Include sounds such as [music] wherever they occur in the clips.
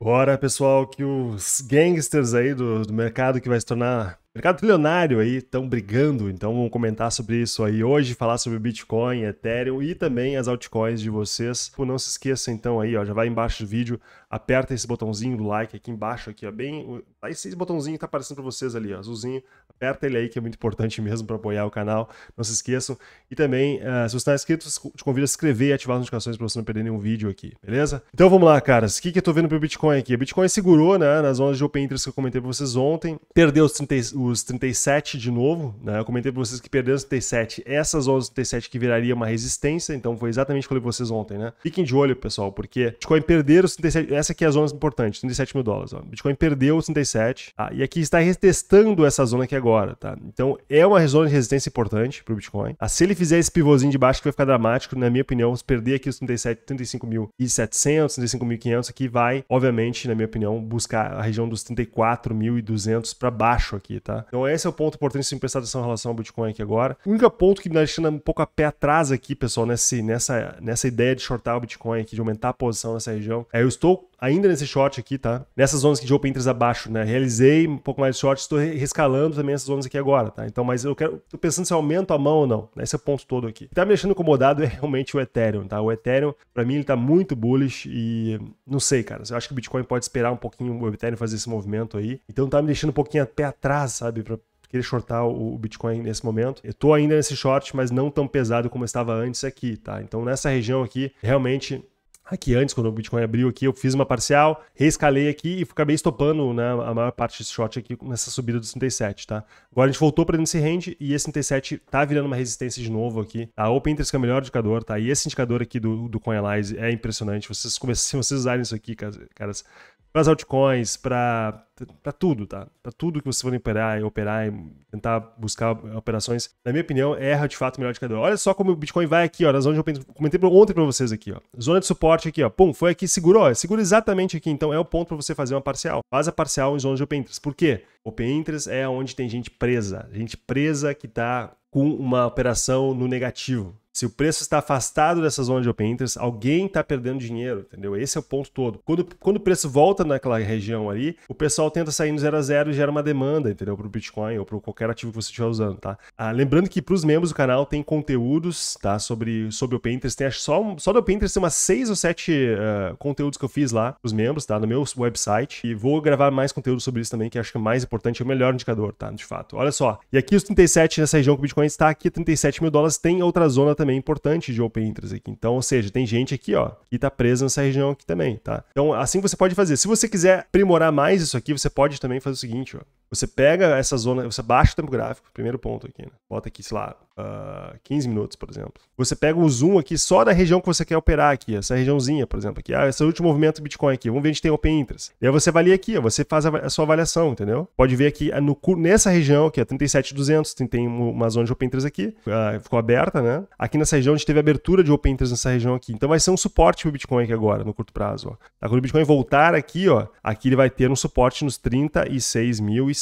Bora, pessoal, que os gangsters aí do, do mercado que vai se tornar mercado trilionário aí estão brigando, então vamos comentar sobre isso aí hoje, falar sobre Bitcoin, Ethereum e também as altcoins de vocês. Não se esqueça então aí, ó, já vai embaixo do vídeo, aperta esse botãozinho do like aqui embaixo aqui, ó, bem, tá esse botãozinho tá aparecendo para vocês ali, ó, azulzinho, aperta ele aí que é muito importante [laughs] mesmo para apoiar o canal, não se esqueçam. E também, uh, se você está inscrito, te convido a se inscrever e ativar as notificações para você não perder nenhum vídeo aqui, beleza? Então vamos lá, caras, o que que eu tô vendo pro Bitcoin aqui? O Bitcoin segurou, né, nas zonas de open interest que eu comentei para vocês ontem, perdeu os 30, os 37 de novo, né? Eu comentei para vocês que perdeu os 37, essas zonas 37 que viraria uma resistência, então foi exatamente o que eu falei para vocês ontem, né? Fiquem de olho, pessoal, porque Bitcoin perder os 37, essa aqui é a zona importante, 37 mil dólares, ó. Bitcoin perdeu os 37, tá? E aqui está retestando essa zona aqui agora, tá? Então é uma zona de resistência importante para o Bitcoin. Ah, se ele fizer esse pivôzinho de baixo que vai ficar dramático, na minha opinião, se perder aqui os 37, 35.700, 35.500 aqui vai, obviamente, na minha opinião, buscar a região dos 34.200 para baixo aqui, tá? Então esse é o ponto importante se prestar atenção em relação ao Bitcoin aqui agora. O único ponto que me deixando um pouco a pé atrás aqui, pessoal, nesse, nessa, nessa ideia de shortar o Bitcoin aqui, de aumentar a posição nessa região, é eu estou ainda nesse short aqui, tá? Nessas zonas de open interest abaixo, né? Realizei um pouco mais de short, estou rescalando também essas zonas aqui agora, tá? Então, mas eu quero, tô pensando se eu aumento a mão ou não. Esse é o ponto todo aqui. O que tá me deixando incomodado [laughs] é realmente o Ethereum, tá? O Ethereum, para mim, ele tá muito bullish e não sei, cara. Eu acho que o Bitcoin pode esperar um pouquinho o Ethereum fazer esse movimento aí. Então tá me deixando um pouquinho a pé atrás, sabe? Pra querer shortar o Bitcoin nesse momento. Eu tô ainda nesse short, mas não tão pesado como estava antes aqui, tá? Então nessa região aqui, realmente Aqui antes, quando o Bitcoin abriu aqui, eu fiz uma parcial, reescalei aqui e acabei estopando né, a maior parte desse short aqui nessa subida dos 37, tá? Agora a gente voltou para desse range e esse 37 tá virando uma resistência de novo aqui. A Open Interest é o melhor indicador, tá? E esse indicador aqui do, do CoinAlyze é impressionante. Vocês, se [laughs] vocês usarem isso aqui, caras, para as altcoins, para tudo, tá? Para tudo que vocês forem operar, operar e tentar buscar operações, na minha opinião, erra de fato o melhor indicador. Olha só como o Bitcoin vai aqui, ó, na zona de eu comentei ontem para vocês aqui, ó. Zona de suporte aqui, ó. Pum, foi aqui, segurou, ó, segura exatamente aqui, então é o ponto para você fazer uma parcial. Faz a parcial em zona de open interest. Por quê? Open interest é onde tem gente presa, gente presa que tá com uma operação no negativo. Se o preço está afastado dessa zona de open interest, alguém está perdendo dinheiro, entendeu? Esse é o ponto todo. Quando, quando o preço volta naquela região ali, o pessoal tenta sair no zero a zero e gera uma demanda, entendeu? Para o Bitcoin ou para qualquer ativo que você estiver usando, tá? Ah, lembrando que para os membros do canal tem conteúdos, tá? Sobre, sobre Open Interest. Tem só, só do Open Interest tem umas seis ou sete uh, conteúdos que eu fiz lá para os membros, tá? No meu website. E vou gravar mais conteúdo sobre isso também, que acho que é mais importante, é o melhor indicador, tá? De fato. Olha só. E aqui os 37 nessa região que o Bitcoin está aqui, 37 mil dólares, tem outra zona também importante de open interest aqui. Então, ou seja, tem gente aqui, ó, que tá presa nessa região aqui também, tá? Então, assim você pode fazer. Se você quiser aprimorar mais isso aqui, você pode também fazer o seguinte, ó. Você pega essa zona, você baixa o tempo gráfico, primeiro ponto aqui, né? Bota aqui, sei lá, uh, ah, 15 minutos, por exemplo. Você pega o zoom aqui só da região que você quer operar aqui, essa regiãozinha, por exemplo, aqui. Ah, esse é o último movimento do Bitcoin aqui. Vamos ver gente tem open interest. E aí você avalia aqui, você faz a, sua avaliação, entendeu? Pode ver aqui no, nessa região aqui, 37,200, tem, tem uma zona de open interest aqui, uh, ficou aberta, né? Aqui nessa região a gente teve abertura de open interest nessa região aqui. Então vai ser um suporte pro Bitcoin aqui agora, no curto prazo, ó. Tá, quando o Bitcoin voltar aqui, ó, aqui ele vai ter um suporte nos 36.100. E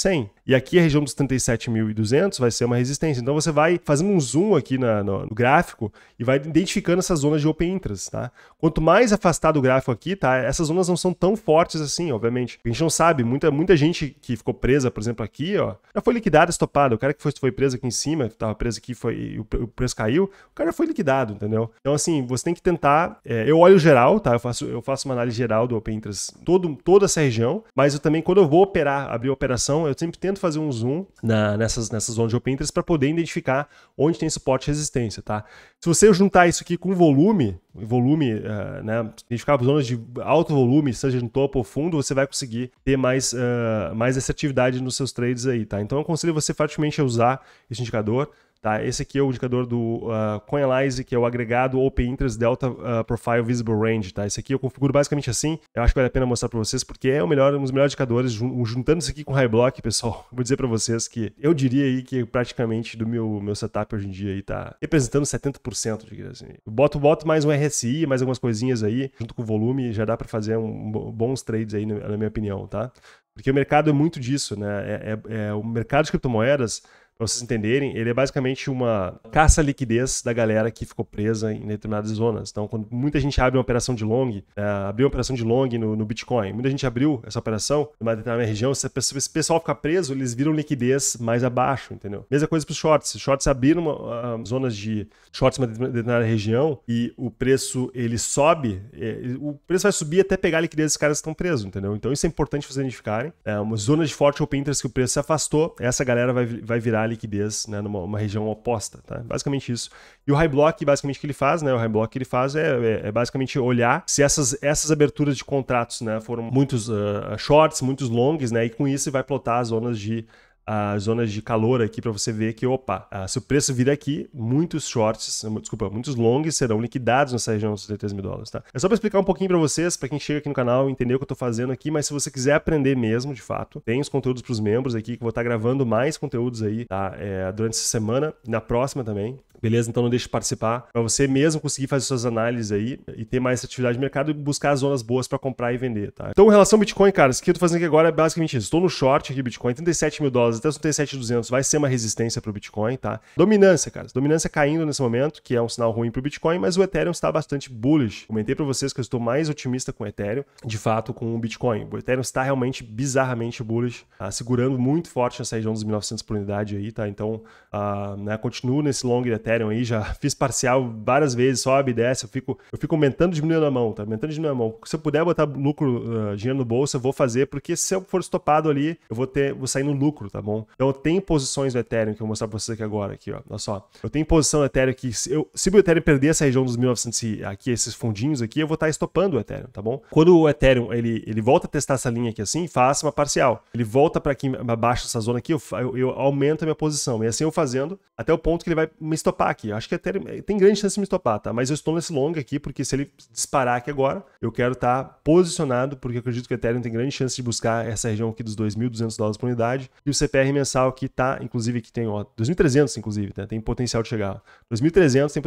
aqui a região dos 37.200 vai ser uma resistência. Então você vai fazendo um zoom aqui na, no, no, gráfico e vai identificando essas zonas de open interest, tá? Quanto mais afastado o gráfico aqui, tá? Essas zonas não são tão fortes assim, obviamente. A gente não sabe, muita, muita gente que ficou presa, por exemplo, aqui, ó, já foi liquidada, estopada. O cara que foi, foi preso aqui em cima, que tava preso aqui foi, e o, o preço caiu, o cara foi liquidado, entendeu? Então, assim, você tem que tentar. É, eu olho geral, tá? Eu faço, eu faço uma análise geral do open interest, todo, toda essa região, mas eu também, quando eu vou operar, abrir operação, eu sempre tento fazer um zoom na, nessas, nessas zonas de open interest para poder identificar onde tem suporte e resistência, tá? Se você juntar isso aqui com volume, volume, uh, né, identificar zonas de alto volume, seja no topo ou fundo, você vai conseguir ter mais, uh, mais assertividade nos seus trades aí, tá? Então eu aconselho você fortemente a usar esse indicador. Tá? Esse aqui é o indicador do uh, CoinAlyze, que é o agregado Open Interest Delta uh, Profile Visible Range. Tá? Esse aqui eu configuro basicamente assim. Eu acho que vale a pena mostrar para vocês, porque é o melhor, um dos melhores indicadores. Juntando isso aqui com High Block, pessoal, [laughs] vou dizer para vocês que eu diria aí que praticamente do meu, meu setup hoje em dia aí tá representando 70%, diria assim. Eu boto, boto mais um RSI, mais algumas coisinhas aí, junto com o volume, já dá para fazer um, bons trades aí, na minha opinião, tá? Porque o mercado é muito disso, né? É, é, é o mercado de criptomoedas Pra vocês entenderem, ele é basicamente uma caça-liquidez da galera que ficou presa em determinadas zonas. Então, quando muita gente abre uma operação de long, é, abriu uma operação de long no, no, Bitcoin, muita gente abriu essa operação numa determinada região, se esse pessoal ficar preso, eles viram liquidez mais abaixo, entendeu? Mesma coisa para os shorts. Os shorts abriram uma, uh, zonas de shorts em uma determinada região e o preço ele sobe, é, o preço vai subir até pegar a liquidez desses caras que estão presos, entendeu? Então, isso é importante vocês identificarem. É uma zona de forte open interest que o preço se afastou, essa galera vai, vai virar liquidez né, numa região oposta, tá? Basicamente isso. E o high block, basicamente, o que ele faz, né? O high block que ele faz é, é, é basicamente olhar se essas, essas aberturas de contratos, né, foram muitos uh, shorts, muitos longs, né? E com isso vai plotar as zonas de as zonas de calor aqui para você ver que, opa, uh, se o preço vir aqui, muitos shorts, desculpa, muitos longs serão liquidados nessa região dos 33 mil dólares, tá? É só para explicar um pouquinho para vocês, para quem chega aqui no canal entender o que eu tô fazendo aqui, mas se você quiser aprender mesmo, de fato, tem os conteúdos para os membros aqui, que eu vou estar tá gravando mais conteúdos aí, tá? É, durante essa semana, na próxima também, Beleza? Então não deixe de participar para você mesmo conseguir fazer suas análises aí e ter mais atividade de mercado e buscar as zonas boas para comprar e vender, tá? Então, em relação ao Bitcoin, cara, isso que eu tô fazendo aqui agora é basicamente isso. Estou no short aqui Bitcoin, 37 mil dólares até os 37,200 vai ser uma resistência para o Bitcoin, tá? Dominância, cara. Dominância caindo nesse momento, que é um sinal ruim para o Bitcoin, mas o Ethereum está bastante bullish. Comentei para vocês que eu estou mais otimista com o Ethereum, de fato, com o Bitcoin. O Ethereum está realmente bizarramente bullish, tá? segurando muito forte nessa região dos 1.900 por unidade aí, tá? Então, uh, né, continuo nesse long de Ethereum aí, já [laughs] fiz parcial várias vezes, sobe e desce, eu fico, eu fico aumentando e diminuindo a mão, tá? Aumentando diminuindo a mão. Se eu puder botar lucro, uh, dinheiro no bolso, eu vou fazer, porque se eu for estopado ali, eu vou ter, vou sair no lucro, tá bom? Então eu tenho posições no Ethereum que eu vou mostrar pra vocês aqui agora, aqui, ó. Olha só. Eu tenho posição no Ethereum que se, eu, se o Ethereum perder essa região dos 1900 aqui, esses fundinhos aqui, eu vou estar estopando o Ethereum, tá bom? Quando o Ethereum, ele, ele volta a testar essa linha aqui assim, faça uma parcial. Ele volta para aqui abaixo dessa zona aqui, eu, eu, eu aumento a minha posição. E assim eu fazendo até o ponto que ele vai me estopar aqui. Eu acho que o Ethereum tem grande chance de me estopar, tá? Mas eu estou nesse long aqui, porque se ele disparar aqui agora, eu quero estar tá posicionado, porque eu acredito que o Ethereum tem grande chance de buscar essa região aqui dos 2.200 dólares por unidade. E o CPR mensal que tá, inclusive, que tem, ó, 2.300, inclusive, né? Tem potencial de chegar. 2.300 tem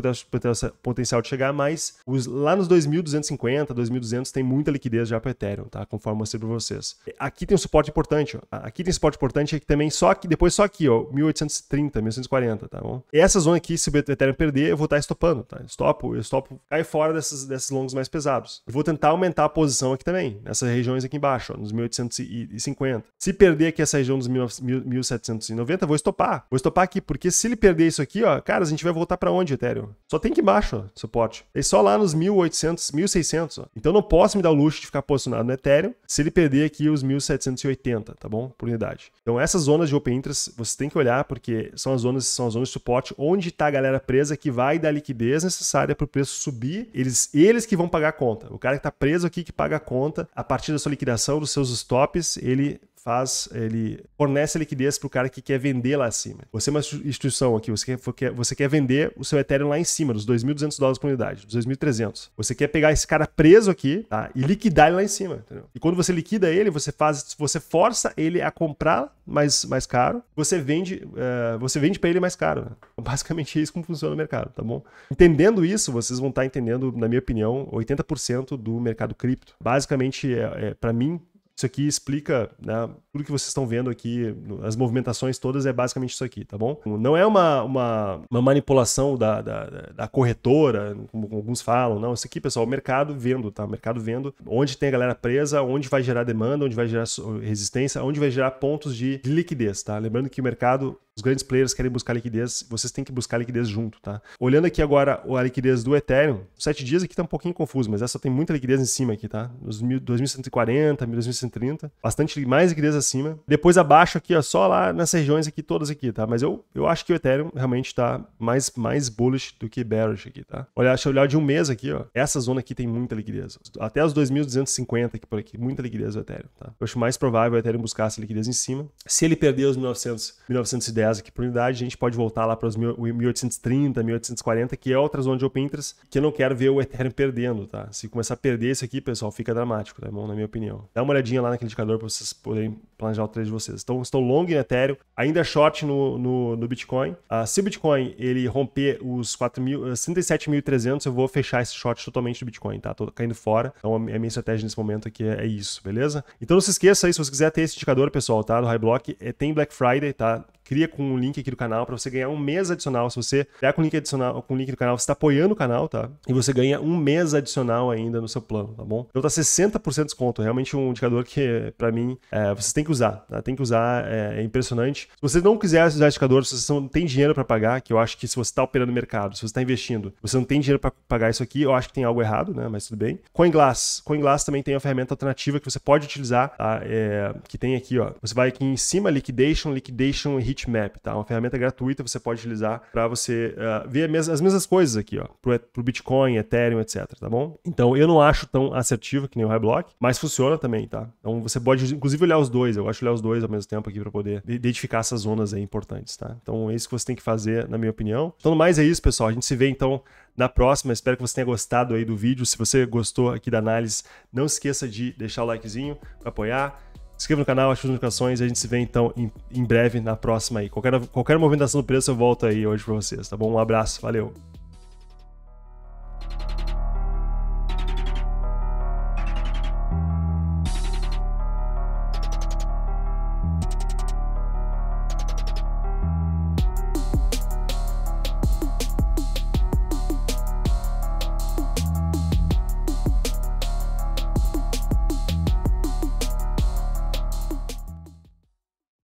potencial de chegar, mas os, lá nos 2.250, 2.200 tem muita liquidez já para Ethereum, tá? Conforme eu mostrei para vocês. Aqui tem um suporte importante, ó. Aqui tem suporte importante aqui também, só que depois só aqui, ó, 1.830, 1.840, tá bom? Essa zona aqui, se o Ethereum perder, eu vou estar estopando, tá? Estopo, eu estopo, cai fora desses, desses longos mais pesados. Vou tentar aumentar a posição aqui também, nessas regiões aqui embaixo, ó, nos 1850. Se perder aqui essa região dos 1790, eu vou estopar. Vou estopar aqui, porque se ele perder isso aqui, ó, cara, a gente vai voltar para onde, Ethereum? Só tem aqui embaixo, ó, suporte. É só lá nos 1800, 1600, ó. Então não posso me dar o luxo de ficar posicionado no Ethereum se ele perder aqui os 1780, tá bom? Por unidade. Então essas zonas de open interest, você tem que olhar porque são as zonas, são as zonas de suporte onde está a galera presa que vai dar liquidez necessária para o preço subir. Eles, eles que vão pagar a conta. O cara que está preso aqui que paga a conta, a partir da sua liquidação, dos seus stops, ele faz, ele fornece liquidez para o cara que quer vender lá acima. Você é uma instituição aqui, você quer, você quer vender o seu Ethereum lá em cima, dos 2.200 dólares por unidade, dos 2.300. Você quer pegar esse cara preso aqui tá? e liquidar ele lá em cima. Entendeu? E quando você liquida ele, você faz, você força ele a comprar mais, mais caro, você vende, uh, você vende para ele mais caro. Né? [laughs] Basicamente é isso como funciona o mercado, tá bom? Entendendo isso, vocês vão estar entendendo, na minha opinião, 80% do mercado cripto. Basicamente, é, é para mim, isso aqui explica né, tudo que vocês estão vendo aqui, as movimentações todas é basicamente isso aqui, tá bom? Não é uma, uma, uma manipulação da, da, da, corretora, como alguns falam, não. Isso aqui, pessoal, é o mercado vendo, tá? O mercado vendo onde tem a galera presa, onde vai gerar demanda, onde vai gerar resistência, onde vai gerar pontos de, de liquidez, tá? Lembrando que o mercado os grandes players querem buscar liquidez, vocês têm que buscar liquidez junto, tá? Olhando aqui agora a liquidez do Ethereum, 7 dias aqui tá um pouquinho confuso, mas essa tem muita liquidez em cima aqui, tá? Nos 2140, 2130, bastante mais liquidez acima. Depois abaixo aqui, ó, só lá nessas regiões aqui, todas aqui, tá? Mas eu, eu acho que o Ethereum realmente tá mais, mais bullish do que bearish aqui, tá? Olha, deixa eu olhar de um mês aqui, ó. Essa zona aqui tem muita liquidez. Até os 2250 aqui por aqui, muita liquidez do Ethereum, tá? Eu acho mais provável o Ethereum buscar essa liquidez em cima. Se ele perder os 1900, 1910 aqui por unidade, a gente pode voltar lá para os 1830, 1840, que é outra zona de open interest, que eu não quero ver o Ethereum perdendo, tá? Se começar a perder isso aqui, pessoal, fica dramático, tá bom? Na minha opinião. Dá uma olhadinha lá naquele indicador para vocês poderem planejar o trade de vocês. Então, estou long em Ethereum, ainda short no, no, no Bitcoin. Uh, se o Bitcoin ele romper os 37.300, eu vou fechar esse short totalmente do Bitcoin, tá? Tô caindo fora. Então, a minha estratégia nesse momento aqui é, é isso, beleza? Então, não se esqueça aí, se você quiser ter esse indicador, pessoal, tá? Do High Block, é, tem Black Friday, tá? cria com o link aqui do canal para você ganhar um mês adicional. Se você der com o link adicional, com o link do canal, você está apoiando o canal, tá? E você ganha um mês adicional ainda no seu plano, tá bom? Então tá 60% de desconto. Realmente um indicador que, para mim, é, vocês têm que usar, tá? Tem que usar, é, é, impressionante. Se você não quiser usar indicador, se você não tem dinheiro para pagar, que eu acho que se você está operando no mercado, se você está investindo, você não tem dinheiro para pagar isso aqui, eu acho que tem algo errado, né? Mas tudo bem. CoinGlass. CoinGlass também tem uma ferramenta alternativa que você pode utilizar, tá? É, que tem aqui, ó. Você vai aqui em cima, Liquidation, Liquidation Heatmap, tá? Uma ferramenta gratuita você pode utilizar para você uh, ver as mesmas coisas aqui, ó. Pro, pro Bitcoin, Ethereum, etc, tá bom? Então, eu não acho tão assertivo que nem o Highblock, mas funciona também, tá? Então, você pode, inclusive, olhar os dois. Eu gosto de olhar os dois ao mesmo tempo aqui para poder identificar essas zonas aí importantes, tá? Então, é isso que você tem que fazer, na minha opinião. Então, mais é isso, pessoal. A gente se vê, então, na próxima. Espero que você tenha gostado aí do vídeo. Se você gostou aqui da análise, não esqueça de deixar o likezinho para apoiar. Inscreva no canal, ative as notificações e a gente se vê então em, em breve na próxima aí. Qualquer, qualquer movimentação do preço eu volto aí hoje para vocês, tá bom? Um abraço, valeu!